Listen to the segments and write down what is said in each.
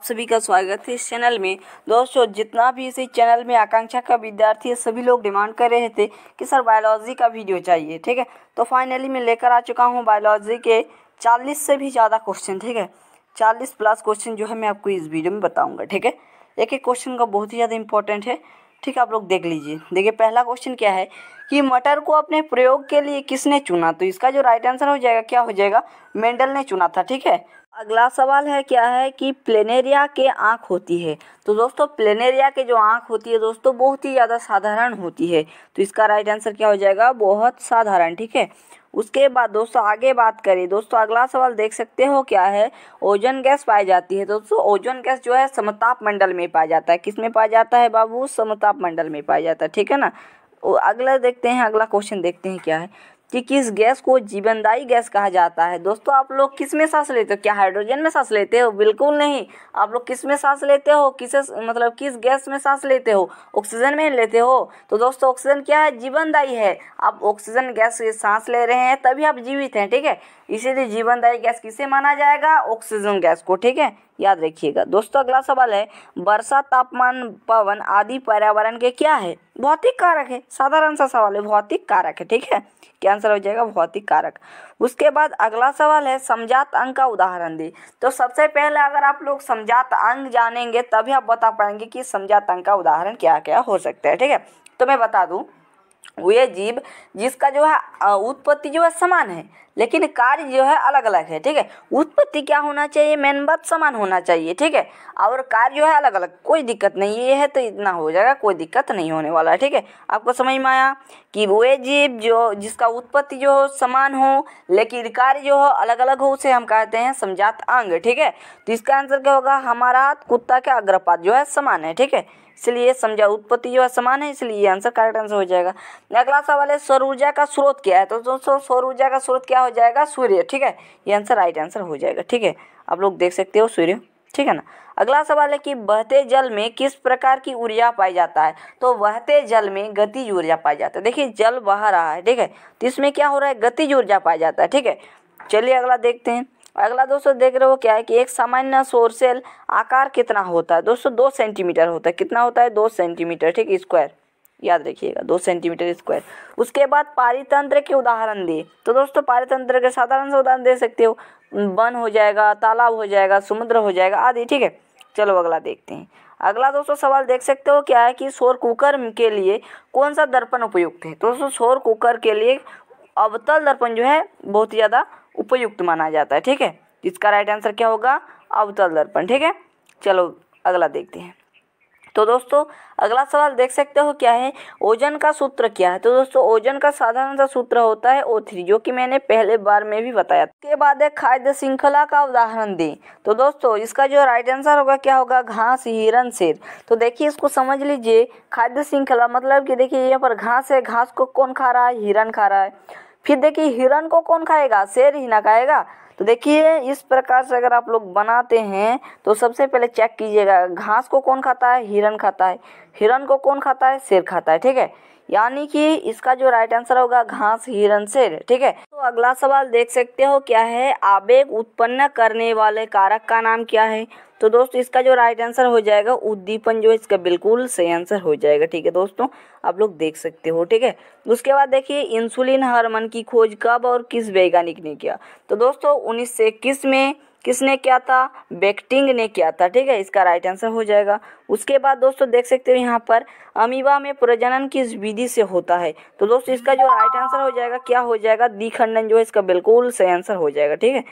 आप सभी का स्वागत है इस चैनल में। दोस्तों, जितना भी इसी चैनल में आकांक्षा का विद्यार्थी है, सभी लोग डिमांड कर रहे थे कि सर बायोलॉजी का वीडियो चाहिए, ठीक है? तो फाइनली मैं लेकर आ चुका हूँ बायोलॉजी के चालीस से भी ज़्यादा क्वेश्चन, ठीक है? चालीस प्लस क्वेश्चन जो है मैं आपको इस वीडियो में बताऊँगा, ठीक है? एक एक क्वेश्चन का बहुत ही ज़्यादा इंपॉर्टेंट है, ठीक है? आप लोग देख लीजिए। देखिए, पहला क्वेश्चन क्या है कि मटर को अपने प्रयोग के लिए किसने चुना? तो इसका जो राइट आंसर हो जाएगा, क्या हो जाएगा? मेंडल ने चुना था, ठीक है? अगला सवाल है, क्या है कि प्लेनेरिया के आँख होती है? तो दोस्तों, प्लेनेरिया के जो आँख होती है दोस्तों, बहुत ही ज़्यादा साधारण होती है। तो इसका राइट आंसर क्या हो जाएगा? बहुत साधारण, ठीक है? उसके बाद दोस्तों, आगे बात करें। दोस्तों, अगला सवाल देख सकते हो, क्या है? ओजन गैस पाई जाती है। दोस्तों, ओजन गैस जो है, समताप मंडल में पाया जाता है। किसमें पाया जाता है बाबू? समताप मंडल में पाया जाता है, ठीक है ना? अगला देखते हैं, अगला क्वेश्चन देखते हैं, क्या है? कि किस गैस को जीवनदायी गैस कहा जाता है। दोस्तों, आप लोग किसमें सांस लेते हो? क्या हाइड्रोजन में सांस लेते हो? बिल्कुल नहीं। आप लोग किसमें सांस लेते हो? किस मतलब किस गैस में सांस लेते हो? ऑक्सीजन में लेते हो? तो दोस्तों, ऑक्सीजन क्या है? जीवनदायी है। आप ऑक्सीजन गैस से सांस ले रहे हैं, तभी आप जीवित हैं, ठीक है? इसीलिए जीवनदायी गैस किसे माना जाएगा? ऑक्सीजन गैस को, ठीक है? याद रखिएगा। दोस्तों, अगला सवाल है, वर्षा तापमान, पवन आदि पर्यावरण के क्या है? भौतिक कारक है। साधारण सा सवाल है, भौतिक कारक है, ठीक है? क्या आंसर हो जाएगा भौतिक कारक। उसके बाद अगला सवाल है समझात अंग का उदाहरण दे। तो सबसे पहले अगर आप लोग समझात अंग जानेंगे, तभी आप बता पाएँगे कि समझात अंग का उदाहरण क्या क्या हो सकता है, ठीक है? तो मैं बता दूँ वे जीव, जिसका जो है उत्पत्ति जो है समान है, लेकिन कार्य जो है अलग अलग है, ठीक है? उत्पत्ति क्या होना चाहिए? मेन बात समान होना चाहिए, ठीक है? और कार्य जो है अलग अलग कोई दिक्कत नहीं ये है तो इतना हो जाएगा, कोई दिक्कत नहीं होने वाला है ठीक है? आपको समझ में आया कि वे जीव जो, जिसका उत्पत्ति जो हो समान हो, लेकिन कार्य जो हो अलग अलग हो, उसे हम कहते हैं समझात अंग, ठीक है? तो इसका आंसर क्या होगा? हमारा कुत्ता का अग्रपात जो है समान है, ठीक है? इसलिए समझा, उत्पत्ति जो है समान है, इसलिए आंसर करेक्ट आंसर हो जाएगा। अगला सवाल है, सौर ऊर्जा का स्रोत क्या है? तो दोस्तों, सौर ऊर्जा का स्रोत क्या हो जाएगा? सूर्य, ठीक है? ये आंसर राइट आंसर हो जाएगा, ठीक है? आप लोग देख सकते हो सूर्य, ठीक है ना? अगला सवाल है कि बहते जल में किस प्रकार की ऊर्जा पाई जाता है? तो बहते जल में गतिज ऊर्जा पाई जाता है। देखिए, जल बह रहा है, ठीक है? तो इसमें क्या हो रहा है? गतिज ऊर्जा पाया जाता है, ठीक है? चलिए अगला देखते हैं। अगला दोस्तों देख रहे हो क्या है कि एक सामान्य सोर सेल आकार कितना होता है? दोस्तों दो सेंटीमीटर होता है। कितना होता है? दो सेंटीमीटर, ठीक स्क्वायर। याद रखिएगा, दो सेंटीमीटर स्क्वायर। उसके बाद पारितंत्र के उदाहरण दे तो दोस्तों पारितंत्र के साधारण से उदाहरण दे सकते हो। वन हो जाएगा, तालाब हो जाएगा, समुद्र हो जाएगा, आदि, ठीक है? चलो अगला देखते हैं। अगला दोस्तों सवाल देख सकते हो क्या है कि शोर कुकर के लिए कौन सा दर्पण उपयुक्त है? दोस्तों शोर कुकर के लिए अवतल दर्पण जो है, बहुत ज़्यादा उपयुक्त माना जाता है, ठीक है? इसका राइट आंसर क्या होगा? अवतल दर्पण, ठीक है? चलो, अगला देखते हैं। तो दोस्तों, अगला सवाल देख सकते हो क्या है? ओजन का सूत्र क्या है? तो दोस्तों, ओजन का साधारण सा सूत्र होता है ओ थ्री जो कि मैंने पहले बार में भी बताया के बाद एक खाद्य श्रृंखला का उदाहरण दें। तो दोस्तों, इसका जो राइट आंसर होगा, क्या होगा? घास हिरन शेर। तो देखिए, इसको समझ लीजिए। खाद्य श्रृंखला मतलब कि देखिए, यहाँ पर घास है, घास को कौन खा रहा है? हिरन खा रहा है। फिर देखिए हिरण को कौन खाएगा? शेर ही ना खाएगा। तो देखिए, इस प्रकार से अगर आप लोग बनाते हैं तो सबसे पहले चेक कीजिएगा, घास को कौन खाता है? हिरण खाता है। हिरण को कौन खाता है? शेर खाता है, ठीक है? यानी कि इसका जो राइट आंसर होगा घास हिरन शेर, ठीक है? तो अगला सवाल देख सकते हो, क्या है? आवेग उत्पन्न करने वाले कारक का नाम क्या है? तो दोस्तों, इसका जो राइट आंसर हो जाएगा उद्दीपन, जो इसका बिल्कुल सही आंसर हो जाएगा, ठीक है दोस्तों? आप लोग देख सकते हो, ठीक है? उसके बाद देखिए इंसुलिन हार्मोन की खोज कब और किस वैज्ञानिक ने किया? तो दोस्तों, उन्नीस से में किसने किया था? बेक्टिंग ने किया था, ठीक है? इसका राइट आंसर हो जाएगा। उसके बाद दोस्तों देख सकते हो यहाँ पर अमीबा में प्रजनन किस विधि से होता है। तो दोस्तों इसका जो राइट आंसर हो जाएगा, क्या हो जाएगा? दिखंडन जो है, इसका बिल्कुल सही आंसर हो जाएगा, ठीक है?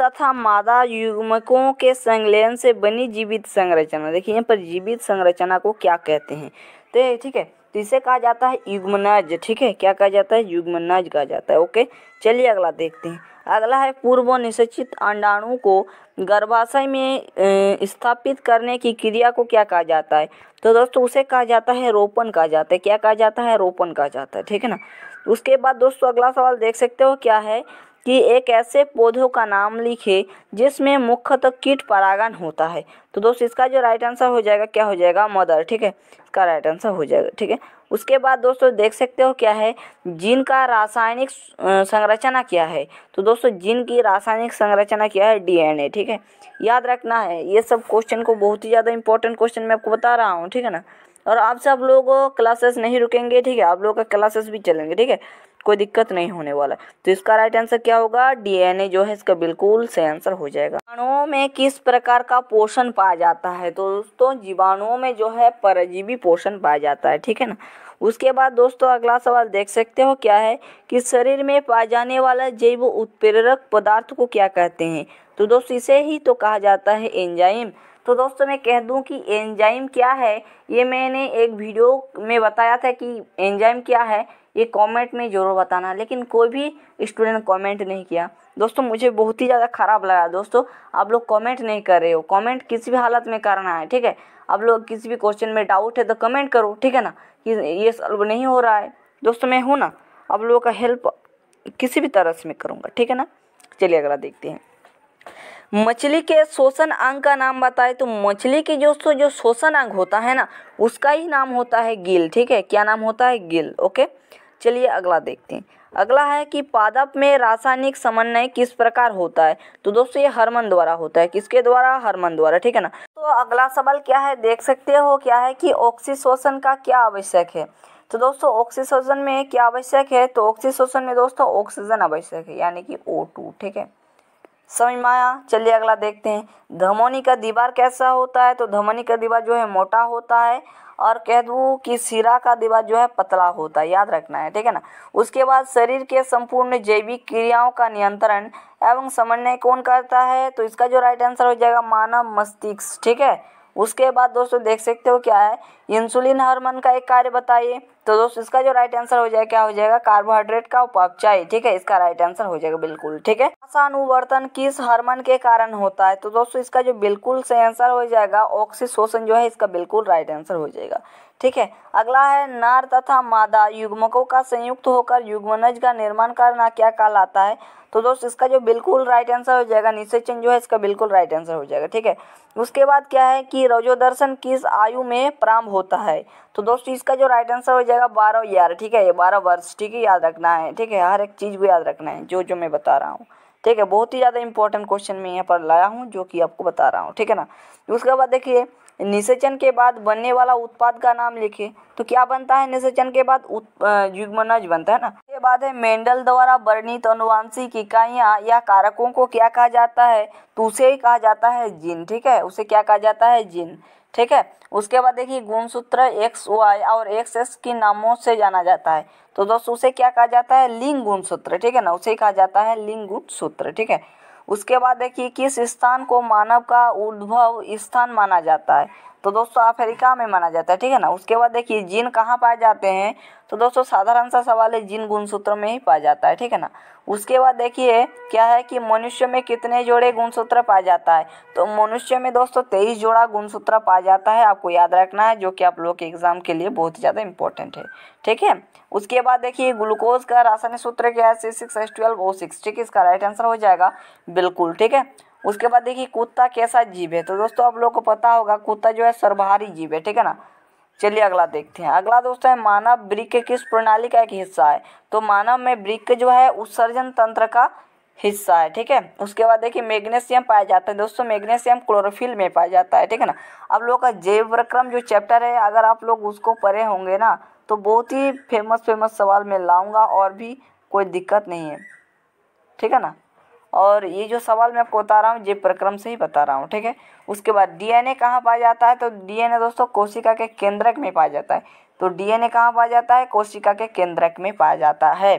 तथा मादा युग्मकों के संलयन से बनी जीवित संरचना। देखिए यहाँ पर जीवित संरचना को क्या कहते हैं? तो ठीक है तो इसे कहा जाता है युग्मनज, ठीक है? क्या कहा जाता है? युग्मनज कहा जाता है। ओके, चलिए अगला देखते हैं। अगला है पूर्व निश्चित अंडाणु को गर्भाशय में स्थापित करने की क्रिया को क्या कहा जाता है? तो दोस्तों, उसे कहा जाता है रोपण कहा जाता है। क्या कहा जाता है? रोपण कहा जाता है, ठीक है ना? उसके बाद दोस्तों, अगला सवाल देख सकते हो, क्या है? कि एक ऐसे पौधों का नाम लिखे जिसमें मुख्यतः कीट परागण होता है। तो दोस्तों, इसका जो राइट आंसर हो जाएगा, क्या हो जाएगा? मदर ठीक है? इसका राइट आंसर हो जाएगा, ठीक है? उसके बाद दोस्तों, देख सकते हो क्या है? जिन का रासायनिक संरचना क्या है? तो दोस्तों, जिन की रासायनिक संरचना क्या है? डीएनए ठीक है? याद रखना है, ये सब क्वेश्चन को बहुत ही ज़्यादा इंपॉर्टेंट क्वेश्चन मैं आपको बता रहा हूँ, ठीक है ना? और आप सब लोग क्लासेस नहीं रुकेंगे, ठीक है? आप लोग का क्लासेस भी चलेंगे, ठीक है? कोई दिक्कत नहीं होने वाला तो इसका राइट आंसर क्या होगा? डीएनए जो है, इसका बिल्कुल सही आंसर हो जाएगा। जीवाणुओं में किस प्रकार का पोषण पाया जाता है? तो दोस्तों, जीवाणुओं में जो है, परजीवी पोषण पाया जाता है, ठीक है ना? उसके बाद दोस्तों, अगला सवाल देख सकते हो, क्या है कि शरीर में पाए जाने वाला जैव उत्प्रेरक पदार्थ को क्या कहते हैं? तो दोस्तों, इसे ही तो कहा जाता है एंजाइम। तो दोस्तों, मैं कह दूँ कि एंजाइम क्या है? ये मैंने एक वीडियो में बताया था कि एंजाइम क्या है। ये कमेंट में ज़रूर बताना। लेकिन कोई भी स्टूडेंट कमेंट नहीं किया। दोस्तों, मुझे बहुत ही ज़्यादा ख़राब लगा। दोस्तों, आप लोग कमेंट नहीं कर रहे हो। कमेंट किसी भी हालत में करना है, ठीक है? आप लोग किसी भी क्वेश्चन में डाउट है तो कमेंट करो, ठीक है ना? कि ये सॉल्व नहीं हो रहा है। दोस्तों, मैं हूँ ना, आप लोगों का हेल्प किसी भी तरह से मैं करूँगा, ठीक है ना? चलिए, अगला देखते हैं। मछली के शोषण अंग का नाम बताए तो मछली की जो जो शोषण अंग होता है ना, उसका ही नाम होता है गिल, ठीक है? क्या नाम होता है? Gill, okay? चलिए अगला देखते हैं। अगला है कि पादप में रासायनिक समन्वय किस प्रकार होता है? तो दोस्तों, ये हरमन द्वारा होता है। किसके द्वारा? हरमन द्वारा, ठीक है ना? तो अगला सवाल क्या है? देख सकते हो क्या है कि ऑक्सीशोषण का क्या आवश्यक है? तो दोस्तों ऑक्सीशोषण में क्या आवश्यक है? तो ऑक्सीशोषण में दोस्तों ऑक्सीजन आवश्यक है, यानी कि ओ टू ठीक है? समझ में आया? चलिए अगला देखते हैं। धमनी का दीवार कैसा होता है? तो धमनी का दीवार जो है मोटा होता है और कह दूँ कि सिरा का दीवार जो है पतला होता है, याद रखना है, ठीक है ना? उसके बाद शरीर के संपूर्ण जैविक क्रियाओं का नियंत्रण एवं समन्वय कौन करता है? तो इसका जो राइट आंसर हो जाएगा मानव मस्तिष्क, ठीक है? उसके बाद दोस्तों देख सकते हो क्या है? इंसुलिन हार्मोन का एक कार्य बताइए। तो दोस्तों, इसका जो राइट आंसर हो जाएगा क्या हो जाएगा? कार्बोहाइड्रेट का उपचाय ठीक है? इसका राइट आंसर हो जाएगा, बिल्कुल, ठीक है? अनुवर्तन किस हार्मोन के कारण होता है? तो दोस्तों, इसका जो बिल्कुल सही आंसर हो जाएगा ऑक्सीशोषण जो है, इसका बिल्कुल राइट आंसर हो जाएगा, ठीक है? अगला है, नार तथा मादा, युग्मकों का संयुक्त होकर युग्मनज का निर्माण करना क्या कहलाता है? तो दोस्त, इसका जो बिल्कुल राइट आंसर हो जाएगा, निषेचन जो है, इसका बिल्कुल राइट आंसर हो जाएगा, ठीक है? उसके बाद क्या है कि रजोदर्शन किस आयु में प्रारंभ होता है? तो दोस्तों, इसका जो राइट आंसर हो जाएगा बारह ईयर ठीक है? ये बारह वर्ष, ठीक है, याद रखना है, ठीक है? हर एक चीज़ को याद रखना है जो जो मैं बता रहा हूँ, ठीक है? बहुत ही ज़्यादा इंपॉर्टेंट क्वेश्चन मैं यहाँ पर लाया हूँ, जो कि आपको बता रहा हूँ, ठीक है ना? उसके बाद देखिए, निषेचन के बाद बनने वाला उत्पाद का नाम लिखिए। तो क्या बनता है निषेचन के बाद? युग्मनज बनता है ना? उसके बाद है, मेंडल द्वारा वर्णित अनुवांशिक इकाइयाँ या कारकों को क्या कहा जाता है? तो उसे कहा जाता है जिन, ठीक है? उसे क्या कहा जाता है? जिन। ठीक है? उसके बाद देखिए गुणसूत्र एक्स वाई और एक्स एस के नामों से जाना जाता है। तो दोस्तों, उसे क्या कहा जाता है? लिंग गुणसूत्र ठीक है ना? उसे कहा जाता है लिंग गुणसूत्र ठीक है? उसके बाद देखिए, किस स्थान को मानव का उद्भव स्थान माना जाता है? तो दोस्तों अफ्रीका में माना जाता है, ठीक है ना? उसके बाद देखिए, जिन कहाँ पाए जाते हैं तो दोस्तों, साधारण सा सवाल है, जिन गुणसूत्र में ही पाया जाता है, ठीक है ना? उसके बाद देखिए, क्या है कि मनुष्य में कितने जोड़े गुणसूत्र पाया जाता है? तो मनुष्य में दोस्तों, तेईस जोड़ा गुणसूत्र पाया जाता है, आपको याद रखना है, जो कि आप लोग के एग्ज़ाम के लिए बहुत ही ज़्यादा इंपॉर्टेंट है, ठीक है? उसके बाद देखिए, ग्लूकोज का रासायनिक सूत्र क्या है? सी सिक्स सिक्स ठीक है? इसका राइट आंसर हो जाएगा, बिल्कुल, ठीक है? उसके बाद देखिए, कुत्ता कैसा जीव है? तो दोस्तों, आप लोग को पता होगा, कुत्ता जो है सर्वहारी जीव है, ठीक है ना? चलिए अगला देखते हैं। अगला दोस्तों है, मानव वृक्क किस प्रणाली का एक हिस्सा है? तो मानव में वृक्क जो है, उत्सर्जन तंत्र का हिस्सा है, ठीक है? उसके बाद देखिए, मैग्नीशियम पाया जाता है। दोस्तों, मैग्नीशियम क्लोरोफिल में पाया जाता है, ठीक है ना? आप लोग का जैव प्रक्रम जो चैप्टर है, अगर आप लोग उसको पढ़े होंगे ना तो बहुत ही फ़ेमस फ़ेमस सवाल मैं लाऊँगा और भी कोई दिक्कत नहीं है, ठीक है ना? और ये जो सवाल मैं आपको बता रहा हूँ, ये प्रक्रम से ही बता रहा हूँ, ठीक है? उसके बाद डीएनए कहाँ पाया जाता है? तो डीएनए दोस्तों कोशिका के केंद्रक में पाया जाता है। तो डीएनए कहाँ पाया जाता है? कोशिका के केंद्रक में पाया जाता है।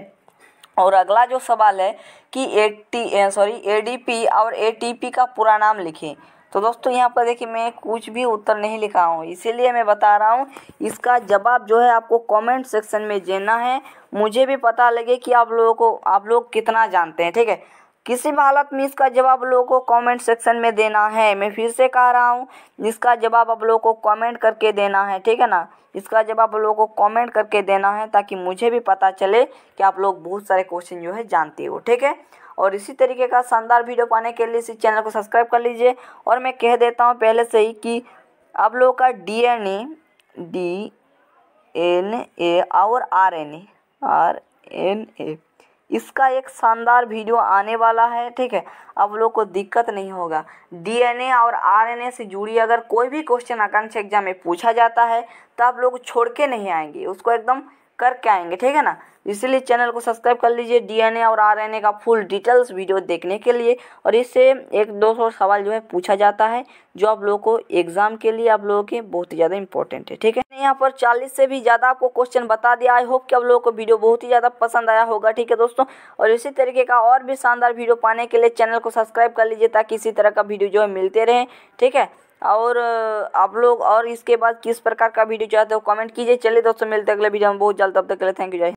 और अगला जो सवाल है कि ए सॉरी एडीपी और एटीपी का पूरा नाम लिखें। तो दोस्तों यहाँ पर देखिए, मैं कुछ भी उत्तर नहीं लिखा हूँ, इसीलिए मैं बता रहा हूँ, इसका जवाब जो है आपको कमेंट सेक्शन में देना है। मुझे भी पता लगे कि आप लोगों को, आप लोग कितना जानते हैं, ठीक है? किसी भी हालत में इसका जवाब लोगों को कमेंट सेक्शन में देना है। मैं फिर से कह रहा हूँ, इसका जवाब आप लोगों को कमेंट करके देना है, ठीक है ना? इसका जवाब आप लोगों को कमेंट करके देना है ताकि मुझे भी पता चले कि आप लोग बहुत सारे क्वेश्चन जो है जानते हो, ठीक है? और इसी तरीके का शानदार वीडियो पाने के लिए इस चैनल को सब्सक्राइब कर लीजिए। और मैं कह देता हूँ पहले से ही कि आप लोगों का D N A D N A और R N A R N A इसका एक शानदार वीडियो आने वाला है, ठीक है? अब लोग को दिक्कत नहीं होगा। डीएनए और आरएनए से जुड़ी अगर कोई भी क्वेश्चन आकांक्षा एग्ज़ाम में पूछा जाता है तो आप लोग छोड़ के नहीं आएँगे। उसको एकदम करके आएँगे, ठीक है ना? इसलिए चैनल को सब्सक्राइब कर लीजिए डीएनए और आरएनए का फुल डिटेल्स वीडियो देखने के लिए। और इससे एक दो सौ सवाल जो है पूछा जाता है, जो आप लोगों को एग्ज़ाम के लिए आप लोगों के बहुत ही ज़्यादा इंपॉर्टेंट है, ठीक है? यहाँ पर चालीस से भी ज़्यादा आपको क्वेश्चन बता दिया। आई होप कि आप लोगों को वीडियो बहुत ही ज़्यादा पसंद आया होगा, ठीक है दोस्तों? और इसी तरीके का और भी शानदार वीडियो पाने के लिए चैनल को सब्सक्राइब कर लीजिए ताकि इसी तरह का वीडियो जो है मिलते रहें, ठीक है? और आप लोग और इसके बाद किस प्रकार का वीडियो चाहते हो कमेंट कीजिए। चलिए दोस्तों, मिलते अगले वीडियो में। बहुत जल्द तब तक के लिए थैंक यू जय